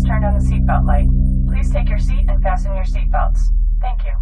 just turned on the seatbelt light. Please take your seat and fasten your seatbelts. Thank you.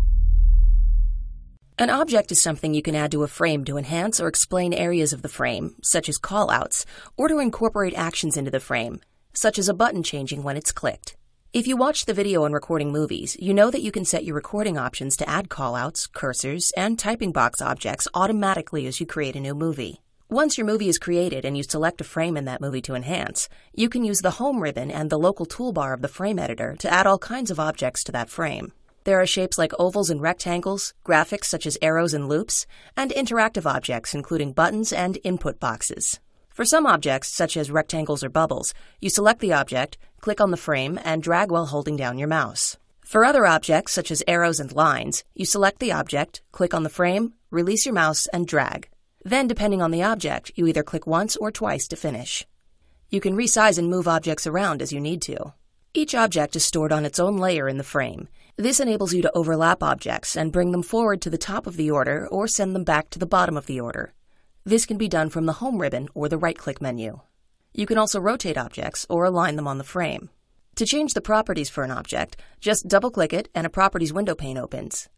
An object is something you can add to a frame to enhance or explain areas of the frame, such as callouts, or to incorporate actions into the frame, such as a button changing when it's clicked. If you watch the video on recording movies, you know that you can set your recording options to add callouts, cursors, and typing box objects automatically as you create a new movie. Once your movie is created and you select a frame in that movie to enhance, you can use the Home ribbon and the local toolbar of the frame editor to add all kinds of objects to that frame. There are shapes like ovals and rectangles, graphics such as arrows and loops, and interactive objects including buttons and input boxes. For some objects, such as rectangles or bubbles, you select the object, click on the frame, and drag while holding down your mouse. For other objects, such as arrows and lines, you select the object, click on the frame, release your mouse, and drag. Then, depending on the object, you either click once or twice to finish. You can resize and move objects around as you need to. Each object is stored on its own layer in the frame, this enables you to overlap objects and bring them forward to the top of the order or send them back to the bottom of the order. This can be done from the Home ribbon or the right-click menu. You can also rotate objects or align them on the frame. To change the properties for an object, just double-click it and a Properties window pane opens.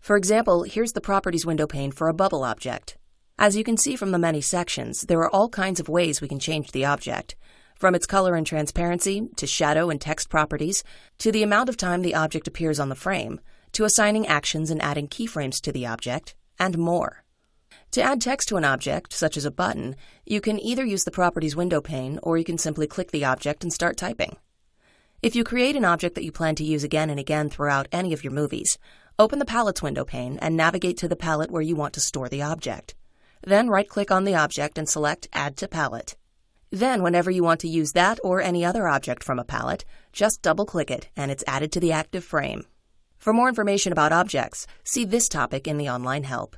For example, here's the Properties window pane for a bubble object. As you can see from the many sections, there are all kinds of ways we can change the object, from its color and transparency, to shadow and text properties, to the amount of time the object appears on the frame, to assigning actions and adding keyframes to the object, and more. To add text to an object, such as a button, you can either use the Properties window pane or you can simply click the object and start typing. If you create an object that you plan to use again and again throughout any of your movies, open the Palettes window pane and navigate to the palette where you want to store the object. Then right-click on the object and select Add to Palette. Then, whenever you want to use that or any other object from a palette, just double-click it and it's added to the active frame. For more information about objects, see this topic in the online help.